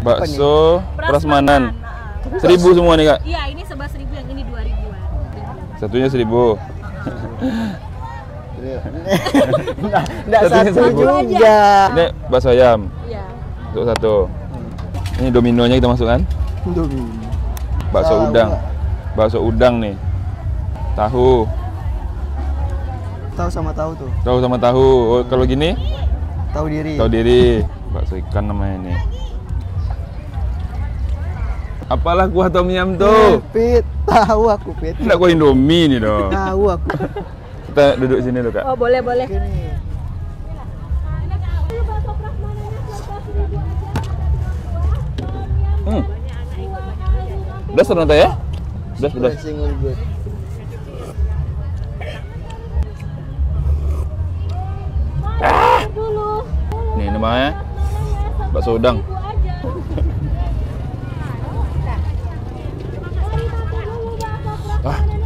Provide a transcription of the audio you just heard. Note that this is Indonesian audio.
Bakso prasmanan. Nah, Seribu semua nih kak. Iya, ini sebelas ribu, yang ini dua ribuan. Satunya seribu. Satunya satu seribu. juga. Ini bakso ayam. Iya. Untuk satu. Ini dominonya kita masukkan. Indomie. Bakso Tahu udang. nggak? Bakso udang nih. Tahu. Tahu sama tahu tuh. Tahu sama tahu. Oh, kalau gini Tahu diri. tahu diri. Bakso ikan namanya ini. Apalah kuah tom Eh, tuh? Pit, tahu aku Pit. Enggak kuah Indomie nih dong. Tahu aku. Kita duduk sini dulu kak. Oh, boleh, boleh. Gini. Hmm. Pedas ternyata ya? Will good. Nih namanya bakso udang. Ah,